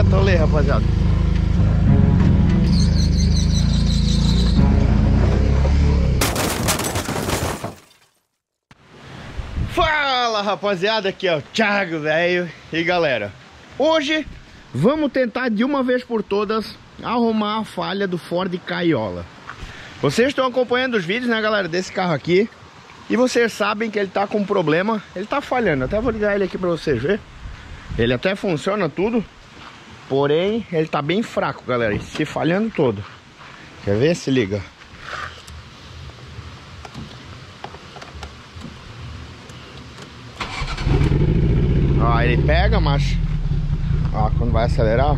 Olha aí, rapaziada. Fala, rapaziada. Aqui é o Thiago, velho. E galera, hoje vamos tentar de uma vez por todas arrumar a falha do Ford Caiola. Vocês estão acompanhando os vídeos, né, galera, desse carro aqui. E vocês sabem que ele tá com problema, ele tá falhando. Até vou ligar ele aqui pra vocês verem. Ele até funciona tudo, porém ele tá bem fraco, galera, e se falhando todo. Quer ver? Se liga. Ó, ele pega, mas ó, quando vai acelerar,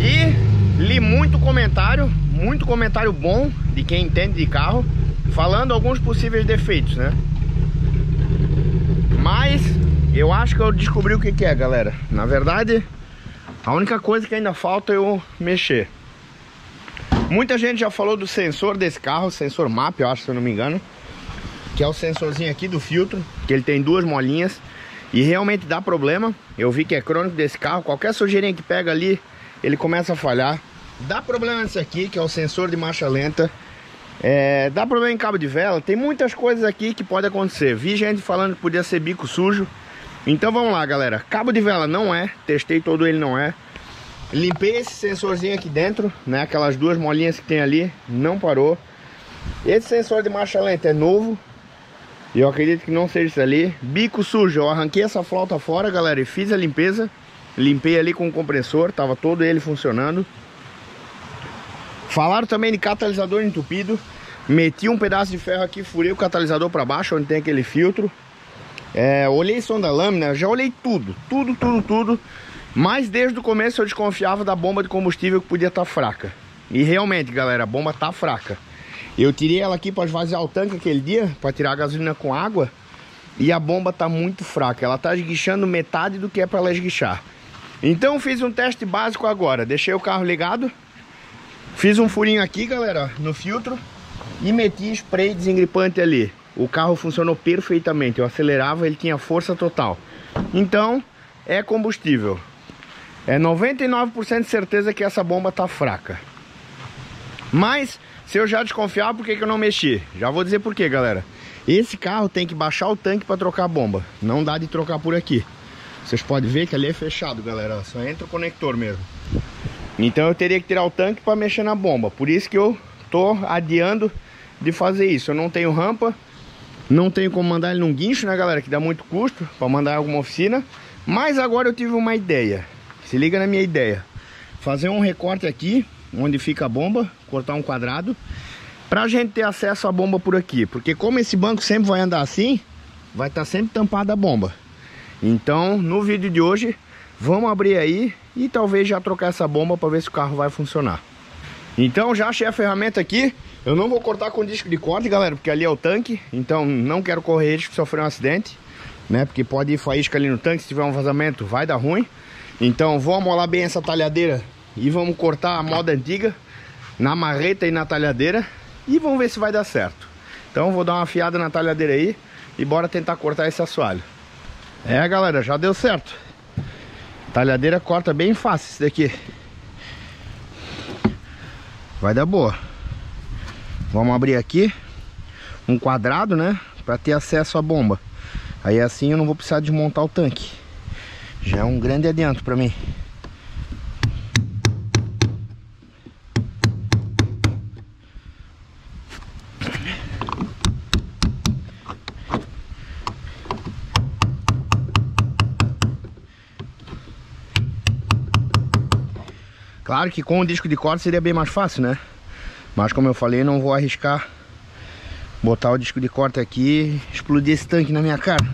E li muito comentário, muito comentário bom de quem entende de carro, falando alguns possíveis defeitos, né? Mas eu acho que eu descobri o que, que é, galera. Na verdade, a única coisa que ainda falta é eu mexer. Muita gente já falou do sensor desse carro, sensor MAP, eu acho, se eu não me engano. Que é o sensorzinho aqui do filtro, que ele tem duas molinhas. E realmente dá problema. Eu vi que é crônico desse carro. Qualquer sujeirinha que pega ali, ele começa a falhar. Dá problema nesse aqui, que é o sensor de marcha lenta. É, dá problema em cabo de vela. Tem muitas coisas aqui que pode acontecer. Vi gente falando que podia ser bico sujo. Então vamos lá, galera. Cabo de vela não é. Testei todo ele, não é. Limpei esse sensorzinho aqui dentro, né? Aquelas duas molinhas que tem ali, não parou. Esse sensor de marcha lenta é novo. E eu acredito que não seja isso ali. Bico sujo, eu arranquei essa flauta fora, galera, e fiz a limpeza. Limpei ali com o compressor, tava todo ele funcionando. Falaram também de catalisador entupido. Meti um pedaço de ferro aqui, furei o catalisador para baixo, onde tem aquele filtro. É, olhei sonda lâmina, já olhei tudo, tudo, tudo, tudo. Mas desde o começo eu desconfiava da bomba de combustível que podia estar tá fraca. E realmente, galera, a bomba tá fraca. Eu tirei ela aqui para esvaziar o tanque aquele dia, para tirar a gasolina com água. E a bomba tá muito fraca, ela tá esguichando metade do que é para ela esguichar. Então fiz um teste básico agora, deixei o carro ligado. Fiz um furinho aqui, galera, no filtro. E meti spray desengripante ali. O carro funcionou perfeitamente, eu acelerava, ele tinha força total. Então, é combustível. É 99% de certeza que essa bomba tá fraca. Mas, se eu já desconfiar, por que, que eu não mexi? Já vou dizer por quê, galera. Esse carro tem que baixar o tanque para trocar a bomba. Não dá de trocar por aqui. Vocês podem ver que ali é fechado, galera. Só entra o conector mesmo. Então eu teria que tirar o tanque para mexer na bomba. Por isso que eu tô adiando de fazer isso. Eu não tenho rampa. Não tenho como mandar ele num guincho, né, galera? Que dá muito custo para mandar em alguma oficina. Mas agora eu tive uma ideia. Se liga na minha ideia. Fazer um recorte aqui, onde fica a bomba, cortar um quadrado, pra gente ter acesso à bomba por aqui. Porque como esse banco sempre vai andar assim, vai estar tá sempre tampada a bomba. Então, no vídeo de hoje, vamos abrir aí e talvez já trocar essa bomba para ver se o carro vai funcionar. Então, já achei a ferramenta aqui. Eu não vou cortar com disco de corte, galera, porque ali é o tanque. Então, não quero correr risco de sofrer um acidente né? Porque pode ir faísca ali no tanque, se tiver um vazamento vai dar ruim. Então vou amolar bem essa talhadeira e vamos cortar a moda antiga na marreta e na talhadeira e vamos ver se vai dar certo. Então vou dar uma afiada na talhadeira aí e bora tentar cortar esse assoalho. É galera, já deu certo. Talhadeira corta bem fácil esse daqui. Vai dar boa. Vamos abrir aqui um quadrado, né? Para ter acesso à bomba. Aí assim eu não vou precisar desmontar o tanque. Já é um grande adianto para mim. Claro que com o disco de corte seria bem mais fácil, né? Mas como eu falei, não vou arriscar botar o disco de corte aqui explodir esse tanque na minha cara.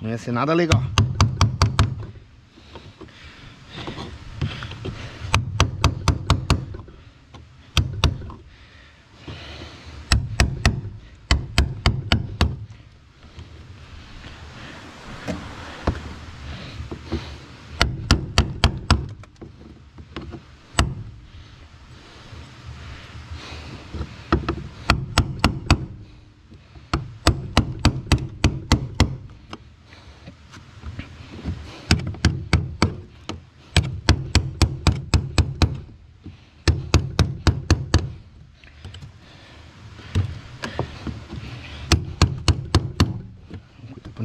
Não ia ser nada legal.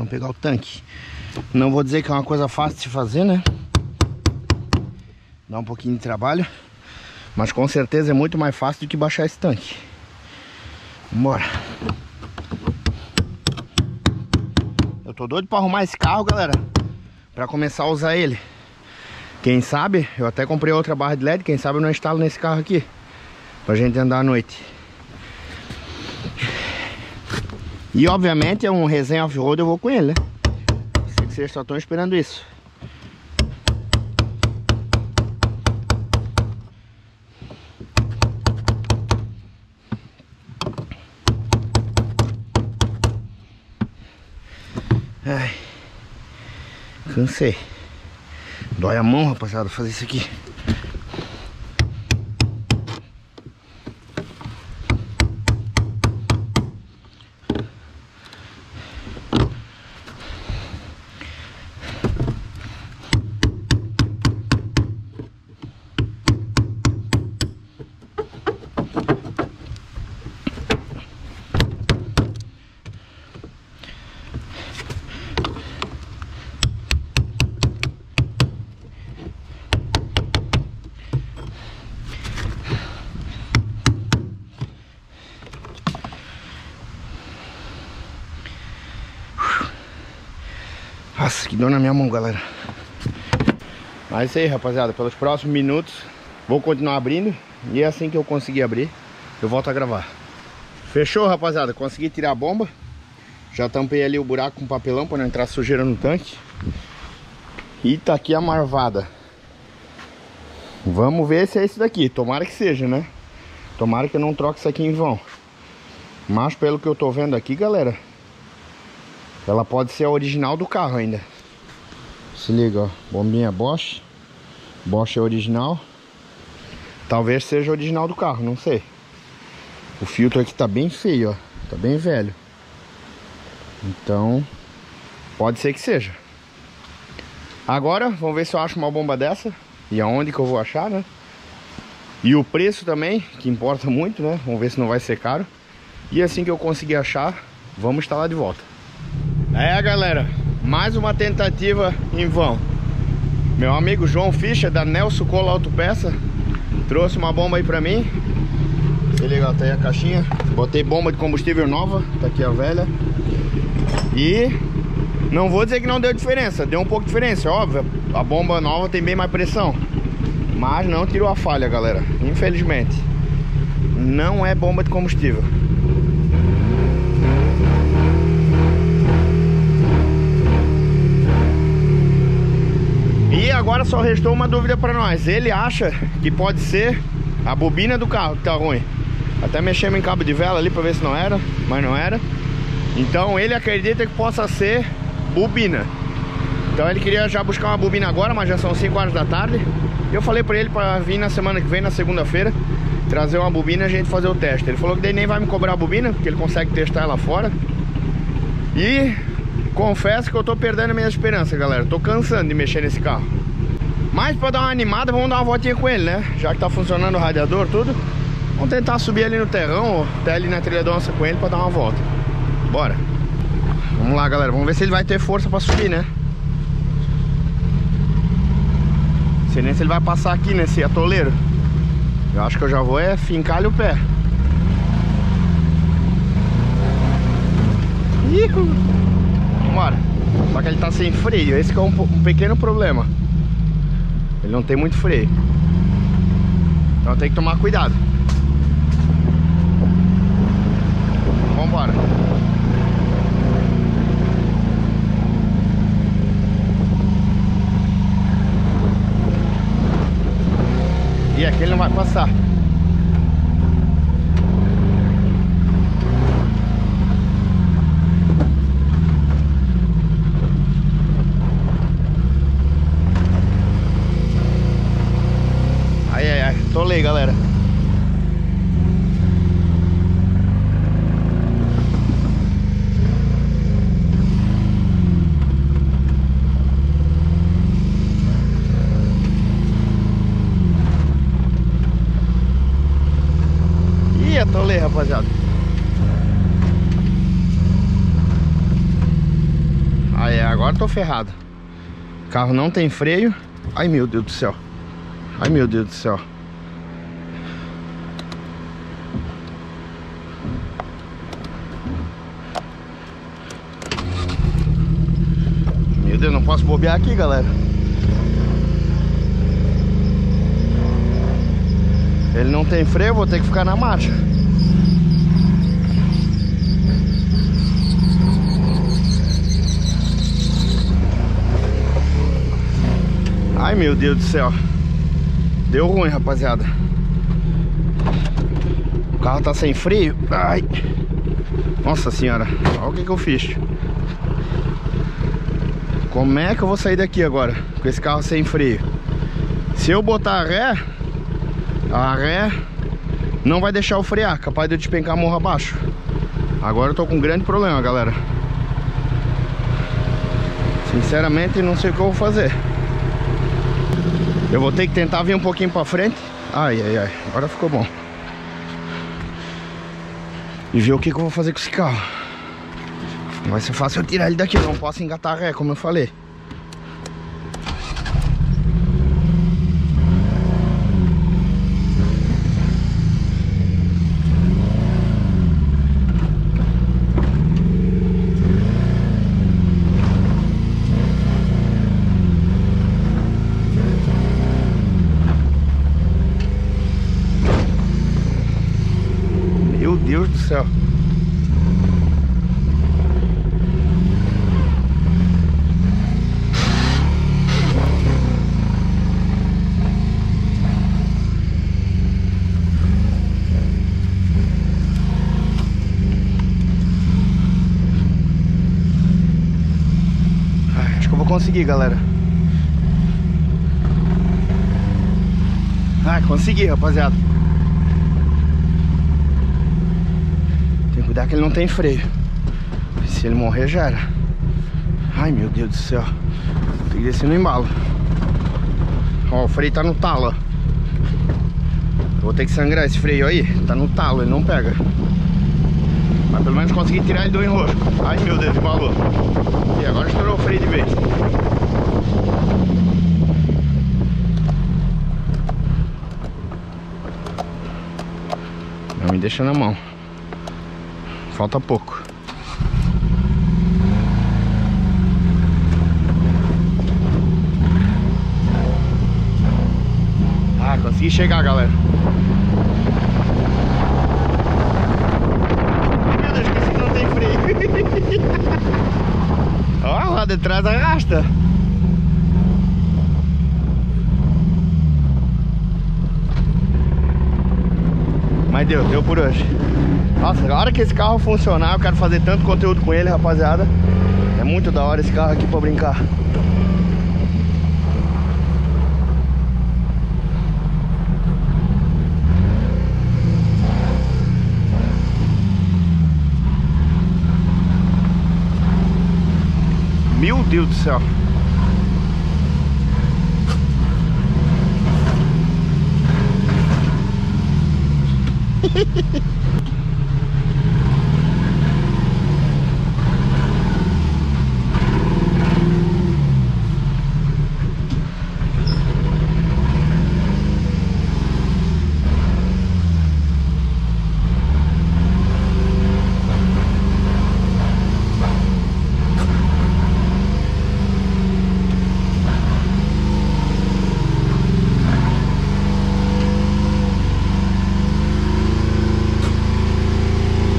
Não pegar o tanque. Não vou dizer que é uma coisa fácil de fazer, né? Dá um pouquinho de trabalho. Mas com certeza é muito mais fácil do que baixar esse tanque. Bora. Eu tô doido pra arrumar esse carro, galera. Pra começar a usar ele. Quem sabe, eu até comprei outra barra de LED. Quem sabe eu não instalo nesse carro aqui. Pra gente andar à noite. E obviamente é um resenha off-road, eu vou com ele, né? Sei que vocês só estão esperando isso. Ai, cansei. Dói a mão, rapaziada, fazer isso aqui. Nossa, que dor na minha mão, galera. Mas é isso aí, rapaziada. Pelos próximos minutos, vou continuar abrindo. E é assim que eu conseguir abrir, eu volto a gravar. Fechou, rapaziada? Consegui tirar a bomba. Já tampei ali o buraco com papelão para não entrar sujeira no tanque. E tá aqui a marvada. Vamos ver se é esse daqui. Tomara que seja, né? Tomara que eu não troque isso aqui em vão. Mas pelo que eu tô vendo aqui, galera, ela pode ser a original do carro ainda. Se liga, ó. Bombinha Bosch. Bosch é original. Talvez seja original do carro, não sei. O filtro aqui tá bem feio, ó. Tá bem velho. Então, pode ser que seja. Agora, vamos ver se eu acho uma bomba dessa. E aonde que eu vou achar, né? E o preço também, que importa muito, né? Vamos ver se não vai ser caro. E assim que eu conseguir achar, vamos instalar de volta. É, galera, mais uma tentativa em vão. Meu amigo João Fischer, da Nelson Cola Autopeça, trouxe uma bomba aí pra mim. Se liga, tá aí a caixinha. Botei bomba de combustível nova, tá aqui a velha. E não vou dizer que não deu diferença, deu um pouco de diferença, é óbvio. A bomba nova tem bem mais pressão. Mas não tirou a falha, galera. Infelizmente. Não é bomba de combustível. Agora só restou uma dúvida para nós. Ele acha que pode ser a bobina do carro que tá ruim. Até mexemos em cabo de vela ali para ver se não era, mas não era. Então ele acredita que possa ser bobina. Então ele queria já buscar uma bobina agora, mas já são 5 horas da tarde. Eu falei para ele para vir na semana que vem, na segunda-feira, trazer uma bobina e a gente fazer o teste. Ele falou que daí nem vai me cobrar a bobina, porque ele consegue testar ela fora. E confesso que eu tô perdendo a minha esperança, galera. Tô cansando de mexer nesse carro. Mas pra dar uma animada, vamos dar uma voltinha com ele, né? Já que tá funcionando o radiador, tudo. Vamos tentar subir ali no terrão, até ali na trilha da onça com ele pra dar uma volta. Bora. Vamos lá, galera. Vamos ver se ele vai ter força pra subir, né? Sei nem se ele vai passar aqui nesse atoleiro. Eu acho que eu já vou é fincar-lhe o pé. Ihu. Bora. Só que ele tá sem freio. Esse é um, um pequeno problema. Ele não tem muito freio. Então tem que tomar cuidado. Vambora. E aqui ele não vai passar. Ai, ai, ai. Tolei, galera. Ih, atolei, rapaziada. Aí, agora tô ferrado. O carro não tem freio. Ai, meu Deus do céu. Ai, meu Deus do céu. Meu Deus, não posso bobear aqui, galera. Ele não tem freio, vou ter que ficar na marcha. Ai, meu Deus do céu. Deu ruim, rapaziada. O carro tá sem freio. Ai. Nossa senhora. Olha o que que eu fiz. Como é que eu vou sair daqui agora? Com esse carro sem freio. Se eu botar a ré, a ré não vai deixar eu frear. Capaz de eu despencar morro abaixo. Agora eu tô com um grande problema, galera. Sinceramente, não sei o que eu vou fazer. Eu vou ter que tentar vir um pouquinho pra frente. Ai, ai, ai. Agora ficou bom. E ver o que, que eu vou fazer com esse carro. Não vai ser fácil eu tirar ele daqui. Eu não posso engatar ré, como eu falei. Meu Deus do céu. Acho que eu vou conseguir, galera. Ai, consegui, rapaziada. Tem que ele não tem freio. Se ele morrer, já era. Ai, meu Deus do céu. Tem que descer no embalo. Ó, o freio tá no talo. Vou ter que sangrar esse freio aí. Tá no talo, ele não pega. Mas pelo menos consegui tirar ele do enrosco. Ai, meu Deus, embalou. E agora estourou o freio de vez. Não me deixa na mão. Falta pouco. Ah, consegui chegar, galera. Meu Deus, que não tem freio. Ó, lá de trás arrasta. Mas deu, deu por hoje. Nossa, a hora que esse carro funcionar, eu quero fazer tanto conteúdo com ele, rapaziada. É muito da hora esse carro aqui pra brincar. Meu Deus do céu.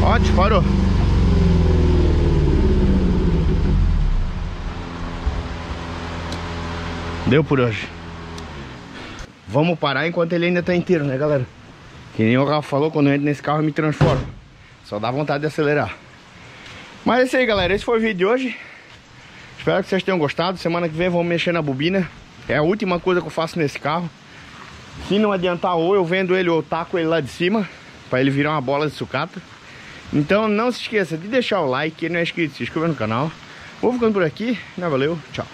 Ó, disparou. Deu por hoje. Vamos parar enquanto ele ainda tá inteiro, né, galera? Que nem o Rafa falou, quando eu entro nesse carro eu me transformo. Só dá vontade de acelerar. Mas é isso aí, galera. Esse foi o vídeo de hoje. Espero que vocês tenham gostado. Semana que vem vamos mexer na bobina. É a última coisa que eu faço nesse carro. Se não adiantar, ou eu vendo ele ou taco ele lá de cima. Pra ele virar uma bola de sucata. Então não se esqueça de deixar o like. Quem não é inscrito, se inscreva no canal. Vou ficando por aqui. Né, valeu, tchau.